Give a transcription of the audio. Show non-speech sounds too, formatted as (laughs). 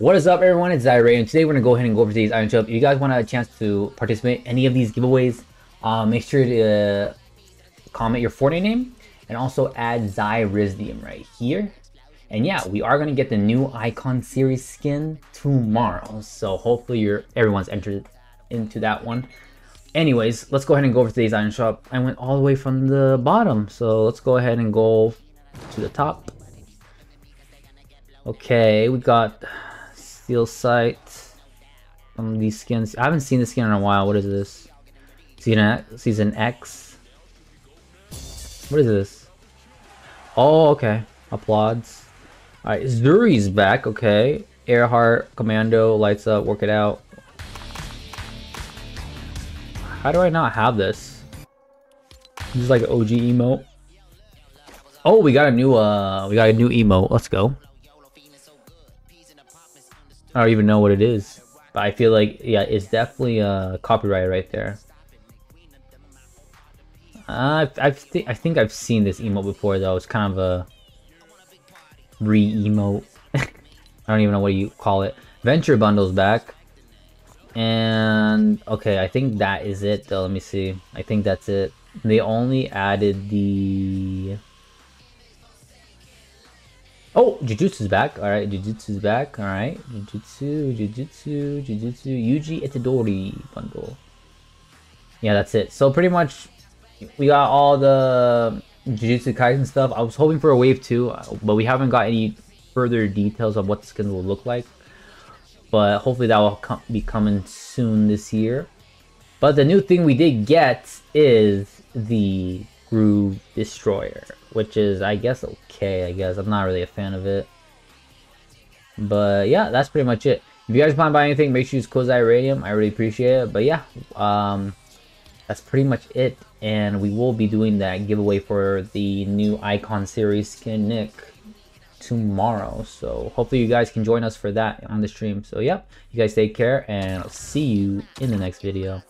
What is up, everyone? It's Zaire, and today we're gonna go ahead and go over today's item shop. If you guys want a chance to participate in any of these giveaways, uh, make sure to uh, comment your Fortnite name and also add Zyradium right here. And yeah, we are gonna get the new Icon Series skin tomorrow, so hopefully you're everyone's entered into that one. Anyways, let's go ahead and go over today's item shop. I went all the way from the bottom, so let's go ahead and go to the top. Okay, we got Steel Sight. Of these skins. I haven't seen this skin in a while. What is this? Season Season X. What is this? Oh, okay. Applauds. Alright, Zuri's back. Okay. Earhart, Commando, lights up, work it out. How do I not have this? This is like an OG emote. Oh, we got a new uh we got a new emote. Let's go. I don't even know what it is. But I feel like yeah, it's definitely uh copyright right there. Uh, I've, I've th I think I've seen this emote before though. It's kind of a re-emote. (laughs) I don't even know what you call it. Venture bundles back. And okay, I think that is it though. Let me see. I think that's it. They only added the Oh, Jujutsu's back. Alright, Jujutsu's back. Alright. Jujutsu, Jujutsu, Jujutsu, Yuji Itadori bundle. Yeah, that's it. So pretty much we got all the Jujutsu Kaisen stuff. I was hoping for a wave 2, but we haven't got any further details of what the skin will look like. But hopefully that will com be coming soon this year. But the new thing we did get is the Groove Destroyer, which is, I guess, okay, I guess. I'm not really a fan of it. But yeah, that's pretty much it. If you guys plan to buy anything, make sure you use code Radium. I really appreciate it. But yeah, um, that's pretty much it. And we will be doing that giveaway for the new Icon Series skin Nick tomorrow. So hopefully you guys can join us for that on the stream. So yeah, you guys take care and I'll see you in the next video.